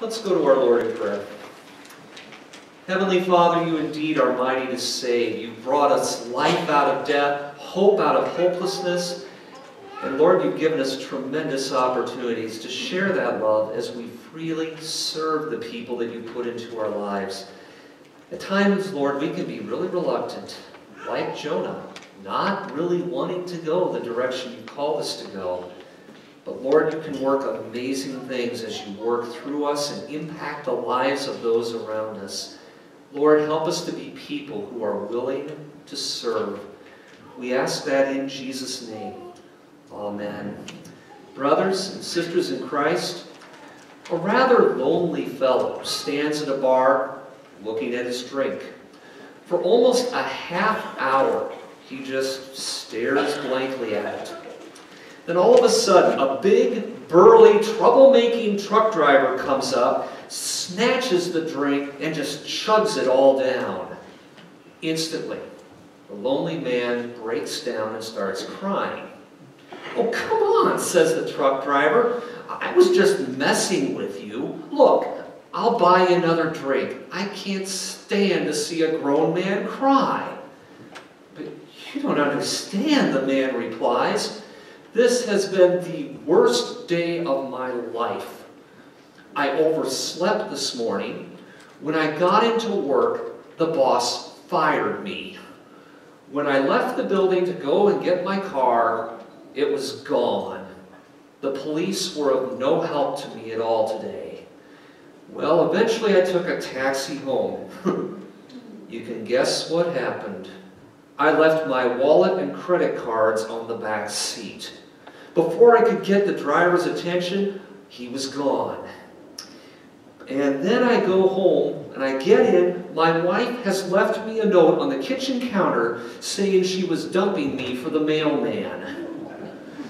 Let's go to our Lord in prayer. Heavenly Father, you indeed are mighty to save. You brought us life out of death, hope out of hopelessness. And Lord, you've given us tremendous opportunities to share that love as we freely serve the people that you put into our lives. At times, Lord, we can be really reluctant, like Jonah, not really wanting to go the direction you called us to go. But Lord, you can work amazing things as you work through us and impact the lives of those around us. Lord, help us to be people who are willing to serve. We ask that in Jesus' name. Amen. Brothers and sisters in Christ, a rather lonely fellow stands at a bar looking at his drink. For almost a half hour, he just stares blankly at it. Then all of a sudden, a big, burly, troublemaking truck driver comes up, snatches the drink, and just chugs it all down. Instantly, the lonely man breaks down and starts crying. Oh, come on, says the truck driver. I was just messing with you. Look, I'll buy you another drink. I can't stand to see a grown man cry. But you don't understand, the man replies. This has been the worst day of my life. I overslept this morning. When I got into work, the boss fired me. When I left the building to go and get my car, it was gone. The police were of no help to me at all today. Well, eventually I took a taxi home. you can guess what happened. I left my wallet and credit cards on the back seat. Before I could get the driver's attention, he was gone. And then I go home and I get in. My wife has left me a note on the kitchen counter saying she was dumping me for the mailman.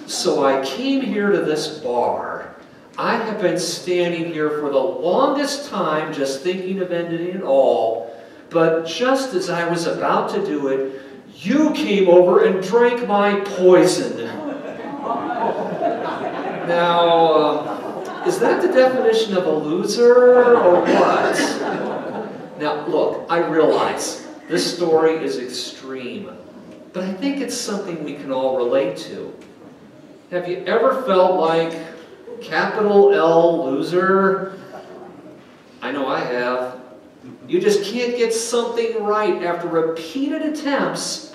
So I came here to this bar. I have been standing here for the longest time just thinking of ending it all. But just as I was about to do it, you came over and drank my poison. Now, uh, is that the definition of a loser or what? Now, look, I realize this story is extreme, but I think it's something we can all relate to. Have you ever felt like capital L loser? I know I have. You just can't get something right after repeated attempts.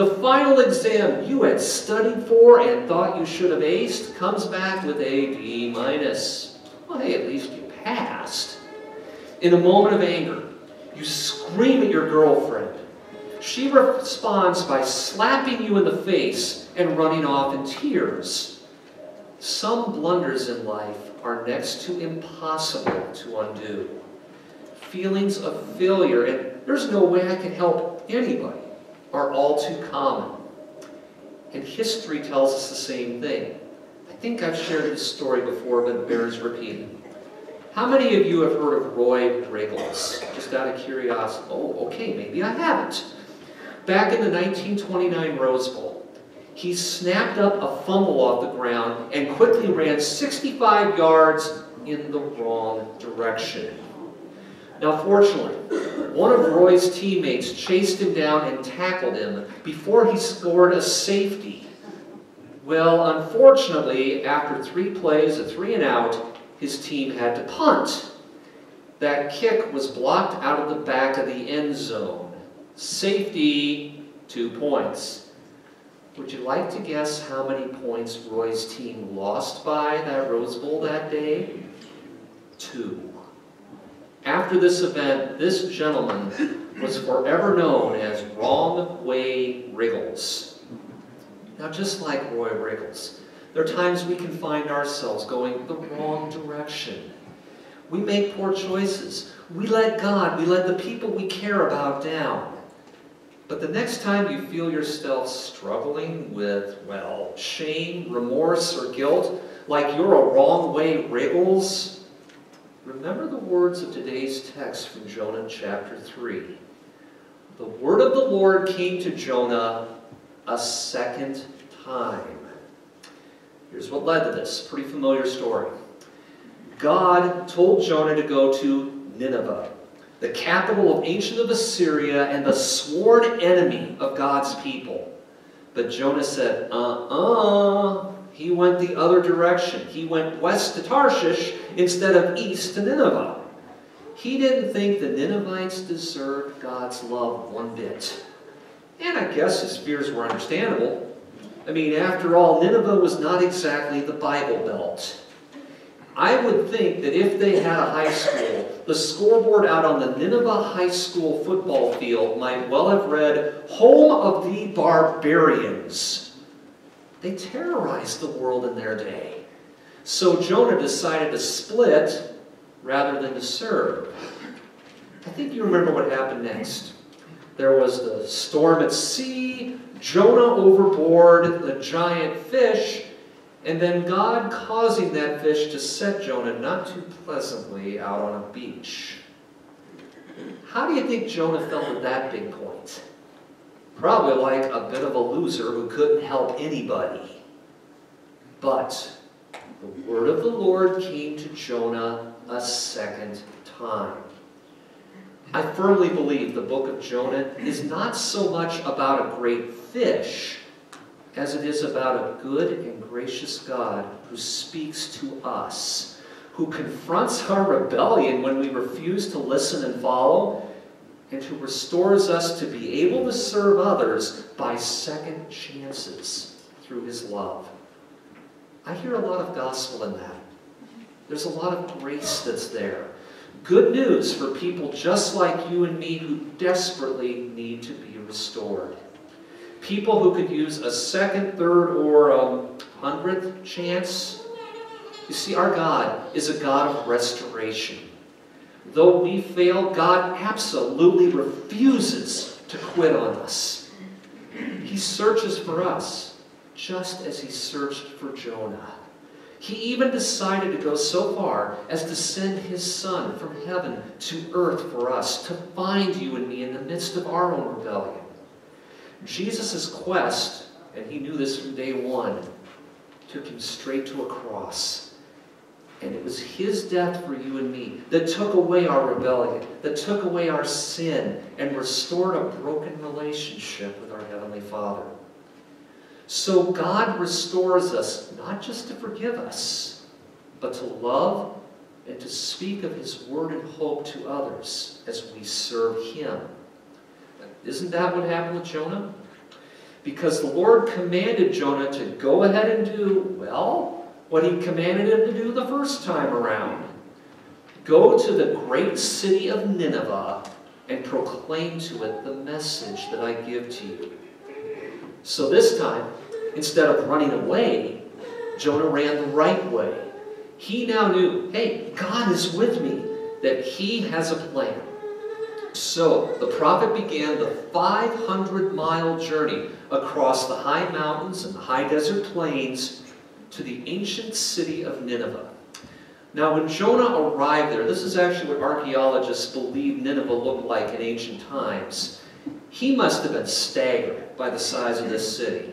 The final exam you had studied for and thought you should have aced comes back with a D minus. Well, hey, at least you passed. In a moment of anger, you scream at your girlfriend. She responds by slapping you in the face and running off in tears. Some blunders in life are next to impossible to undo. Feelings of failure, and there's no way I can help anybody, are all too common. And history tells us the same thing. I think I've shared this story before, but it bears repeating. How many of you have heard of Roy Riegels? Just out of curiosity. Oh, okay, maybe I haven't. Back in the 1929 Rose Bowl, he snapped up a fumble off the ground and quickly ran 65 yards in the wrong direction. Now, fortunately, one of Roy's teammates chased him down and tackled him before he scored a safety. Well, unfortunately, after three plays, a three and out, his team had to punt. That kick was blocked out of the back of the end zone. Safety, two points. Would you like to guess how many points Roy's team lost by that Rose Bowl that day? Two. After this event, this gentleman was forever known as Wrong Way Riegels. Now, just like Roy Riegels, there are times we can find ourselves going the wrong direction. We make poor choices. We let God, we let the people we care about down. But the next time you feel yourself struggling with, well, shame, remorse, or guilt, like you're a wrong way Riegels, remember the words of today's text from Jonah chapter 3. The word of the Lord came to Jonah a second time. Here's what led to this. Pretty familiar story. God told Jonah to go to Nineveh, the capital of ancient of Assyria and the sworn enemy of God's people. But Jonah said, uh-uh. He went the other direction. He went west to Tarshish instead of east to Nineveh. He didn't think the Ninevites deserved God's love one bit. And I guess his fears were understandable. I mean, after all, Nineveh was not exactly the Bible Belt. I would think that if they had a high school, the scoreboard out on the Nineveh High School football field might well have read, Home of the Barbarians. They terrorized the world in their day. So Jonah decided to split rather than to serve. I think you remember what happened next. There was the storm at sea, Jonah overboard, the giant fish, and then God causing that fish to set Jonah not too pleasantly out on a beach. How do you think Jonah felt at that big point? Probably like a bit of a loser who couldn't help anybody. But the word of the Lord came to Jonah a second time. I firmly believe the book of Jonah is not so much about a great fish as it is about a good and gracious God who speaks to us, who confronts our rebellion when we refuse to listen and follow, and who restores us to be able to serve others by second chances through his love. I hear a lot of gospel in that. There's a lot of grace that's there. Good news for people just like you and me who desperately need to be restored. People who could use a second, third, or hundredth chance. You see, our God is a God of restoration. Though we fail, God absolutely refuses to quit on us. He searches for us, just as he searched for Jonah. He even decided to go so far as to send his son from heaven to earth for us, to find you and me in the midst of our own rebellion. Jesus' quest, and he knew this from day one, took him straight to a cross. And it was his death for you and me that took away our rebellion, that took away our sin, and restored a broken relationship with our Heavenly Father. So God restores us not just to forgive us, but to love and to speak of His word and hope to others as we serve Him. Isn't that what happened with Jonah? Because the Lord commanded Jonah to go ahead and do, well, what he commanded him to do the first time around. Go to the great city of Nineveh and proclaim to it the message that I give to you. So this time, instead of running away, Jonah ran the right way. He now knew, hey, God is with me, that he has a plan. So the prophet began the 500 mile journey across the high mountains and the high desert plains to the ancient city of Nineveh. Now, when Jonah arrived there, this is actually what archaeologists believe Nineveh looked like in ancient times. He must have been staggered by the size of this city.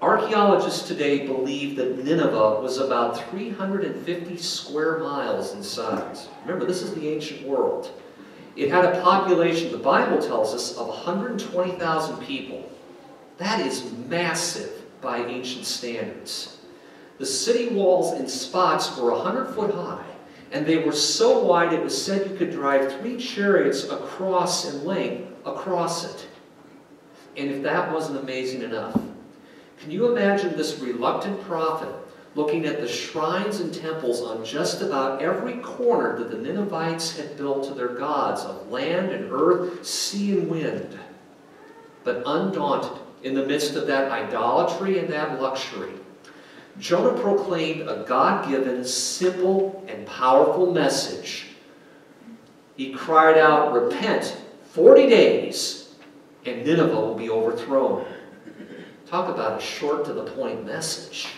Archaeologists today believe that Nineveh was about 350 square miles in size. Remember, this is the ancient world. It had a population, the Bible tells us, of 120,000 people. That is massive by ancient standards. The city walls in spots were 100 foot high, and they were so wide it was said you could drive three chariots across in length across it. And if that wasn't amazing enough, can you imagine this reluctant prophet looking at the shrines and temples on just about every corner that the Ninevites had built to their gods of land and earth, sea and wind. But undaunted in the midst of that idolatry and that luxury, Jonah proclaimed a God-given, simple, and powerful message. He cried out, Repent, 40 days, and Nineveh will be overthrown. Talk about a short to the point message.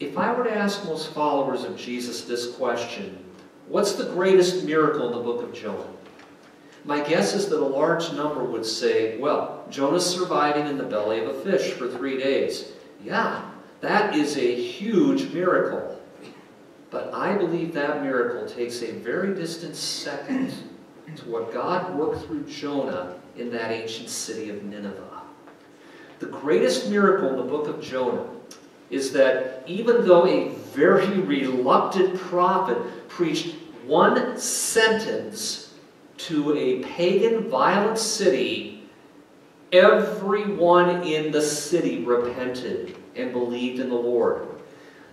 If I were to ask most followers of Jesus this question, what's the greatest miracle in the book of Jonah? My guess is that a large number would say, well, Jonah surviving in the belly of a fish for three days. Yeah, that is a huge miracle. But I believe that miracle takes a very distant second to what God worked through Jonah in that ancient city of Nineveh. The greatest miracle in the book of Jonah is that even though a very reluctant prophet preached one sentence to a pagan, violent city, everyone in the city repented and believed in the Lord.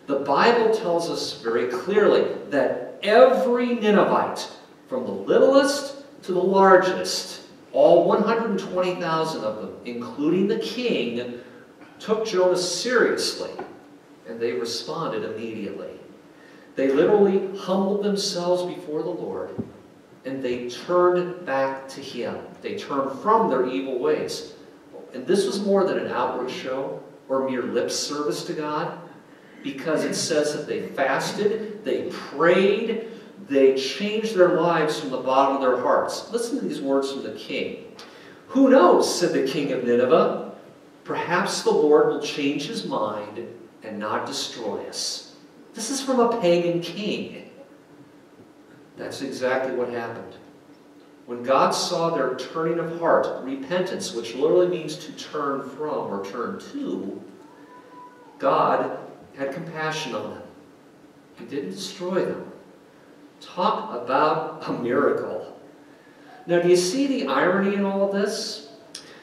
The Bible tells us very clearly that every Ninevite, from the littlest to the largest, all 120,000 of them, including the king, took Jonah seriously, and they responded immediately. They literally humbled themselves before the Lord, and they turned back to Him. They turned from their evil ways. And this was more than an outward show or mere lip service to God because it says that they fasted, they prayed, they changed their lives from the bottom of their hearts. Listen to these words from the king. Who knows, said the king of Nineveh, perhaps the Lord will change his mind and not destroy us. This is from a pagan king. That's exactly what happened. When God saw their turning of heart, repentance, which literally means to turn from or turn to, God had compassion on them. He didn't destroy them. Talk about a miracle. Now, do you see the irony in all this?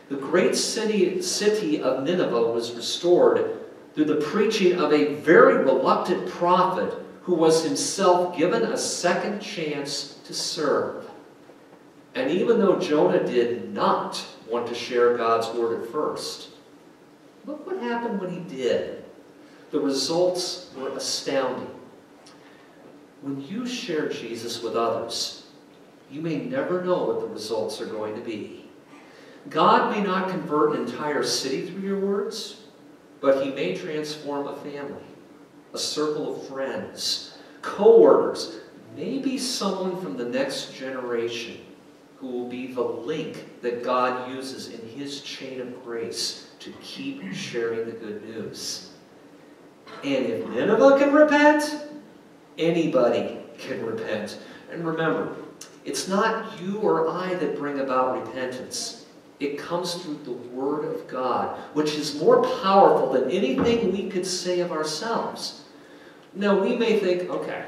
The great city, city of Nineveh was restored through the preaching of a very reluctant prophet who was himself given a second chance to serve. And even though Jonah did not want to share God's word at first, look what happened when he did. The results were astounding. When you share Jesus with others, you may never know what the results are going to be. God may not convert an entire city through your words, but He may transform a family, a circle of friends, co-workers, maybe someone from the next generation who will be the link that God uses in His chain of grace to keep sharing the good news. And if Nineveh can repent, anybody can repent. And remember, it's not you or I that bring about repentance. It comes through the Word of God, which is more powerful than anything we could say of ourselves. Now, we may think, okay,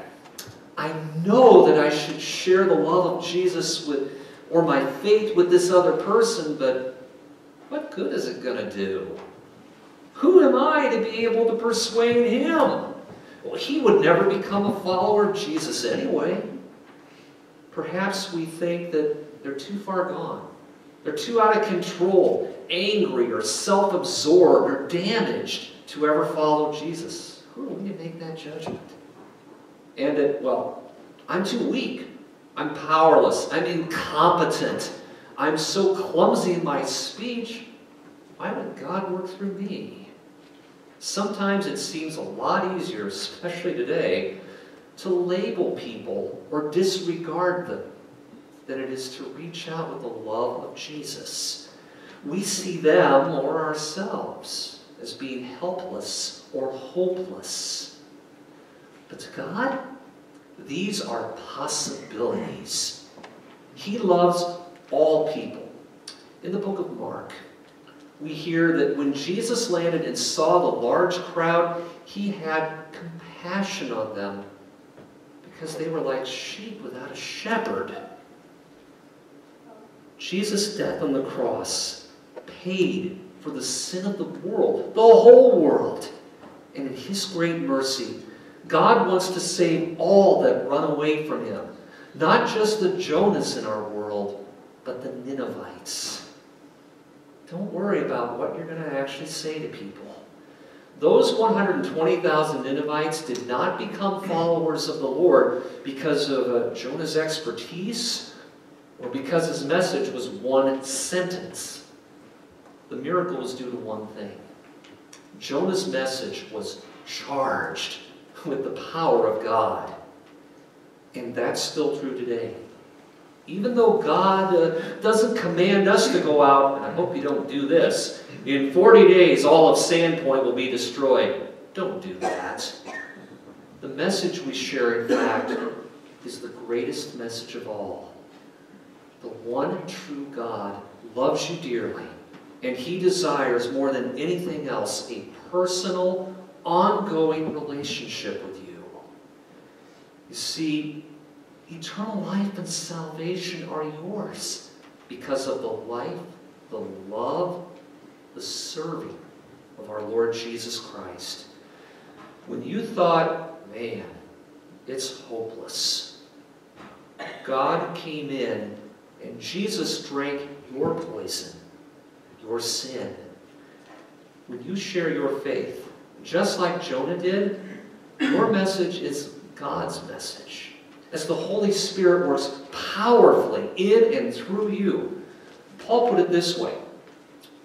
I know that I should share the love of Jesus with, or my faith with this other person, but what good is it going to do? Who am I to be able to persuade him? Well, he would never become a follower of Jesus anyway. Perhaps we think that they're too far gone. They're too out of control, angry, or self absorbed, or damaged to ever follow Jesus. Who are we to make that judgment? And that, well, I'm too weak. I'm powerless. I'm incompetent. I'm so clumsy in my speech. Why would God work through me? Sometimes it seems a lot easier, especially today, to label people or disregard them than it is to reach out with the love of Jesus. We see them or ourselves as being helpless or hopeless. But to God, these are possibilities. He loves all people. In the book of Mark, we hear that when Jesus landed and saw the large crowd, he had compassion on them because they were like sheep without a shepherd. Jesus' death on the cross paid for the sin of the world, the whole world. And in his great mercy, God wants to save all that run away from him. Not just the Jonahs in our world, but the Ninevites. Don't worry about what you're going to actually say to people. Those 120,000 Ninevites did not become followers of the Lord because of uh, Jonah's expertise or because his message was one sentence. The miracle was due to one thing. Jonah's message was charged with the power of God. And that's still true today. Even though God uh, doesn't command us to go out, and I hope you don't do this, in 40 days all of Sandpoint will be destroyed. Don't do that. The message we share, in fact, is the greatest message of all. The one true God loves you dearly, and He desires more than anything else a personal, ongoing relationship with you. You see, eternal life and salvation are yours because of the life, the love, the serving of our Lord Jesus Christ. When you thought, man, it's hopeless, God came in and Jesus drank your poison, your sin. When you share your faith, just like Jonah did, your message is God's message. As the Holy Spirit works powerfully in and through you. Paul put it this way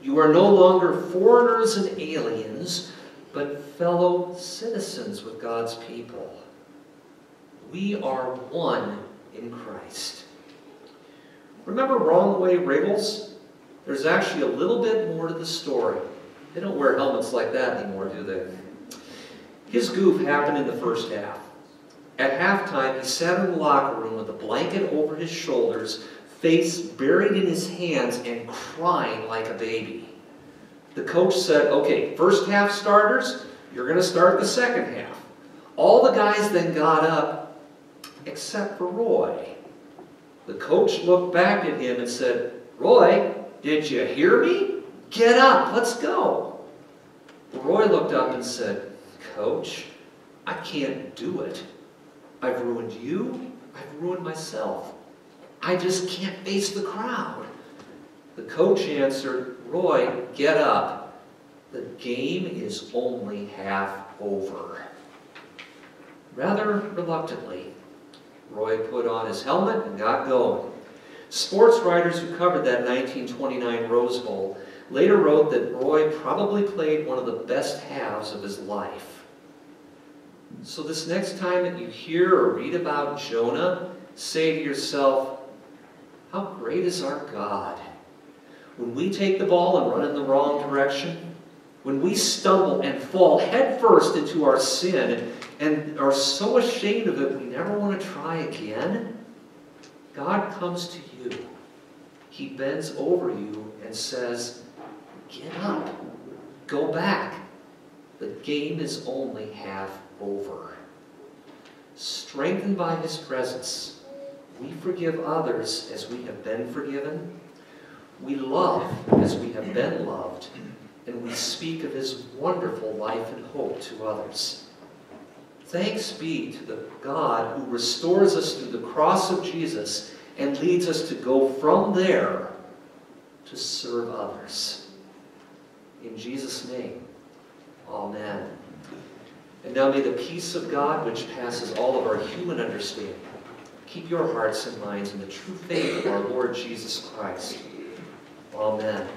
You are no longer foreigners and aliens, but fellow citizens with God's people. We are one in Christ. Remember Wrong Way Riegels? There's actually a little bit more to the story. They don't wear helmets like that anymore, do they? His goof happened in the first half. At halftime, he sat in the locker room with a blanket over his shoulders, face buried in his hands, and crying like a baby. The coach said, okay, first half starters, you're going to start the second half. All the guys then got up, except for Roy. The coach looked back at him and said, Roy, did you hear me? Get up, let's go. Roy looked up and said, Coach, I can't do it. I've ruined you, I've ruined myself. I just can't face the crowd. The coach answered, Roy, get up. The game is only half over. Rather reluctantly, Roy put on his helmet and got going. Sports writers who covered that 1929 Rose Bowl later wrote that Roy probably played one of the best halves of his life. So this next time that you hear or read about Jonah, say to yourself, how great is our God? When we take the ball and run in the wrong direction, when we stumble and fall headfirst into our sin and are so ashamed of it we never want to try again, God comes to you. He bends over you and says, Get up. Go back. The game is only half over. Strengthened by His presence, we forgive others as we have been forgiven. We love as we have been loved. And we speak of His wonderful life and hope to others. Thanks be to the God who restores us through the cross of Jesus and leads us to go from there to serve others. In Jesus' name, Amen. And now may the peace of God, which passes all of our human understanding, keep your hearts and minds in the true faith of our Lord Jesus Christ. Amen.